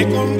me con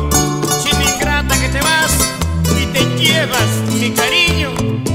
llevas mi cariño.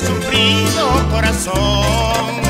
sufrido corazón.